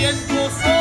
tiempos